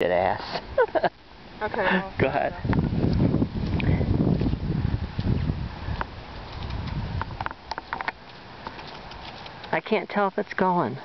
Ass. Okay. well, Go ahead. I can't tell if it's going.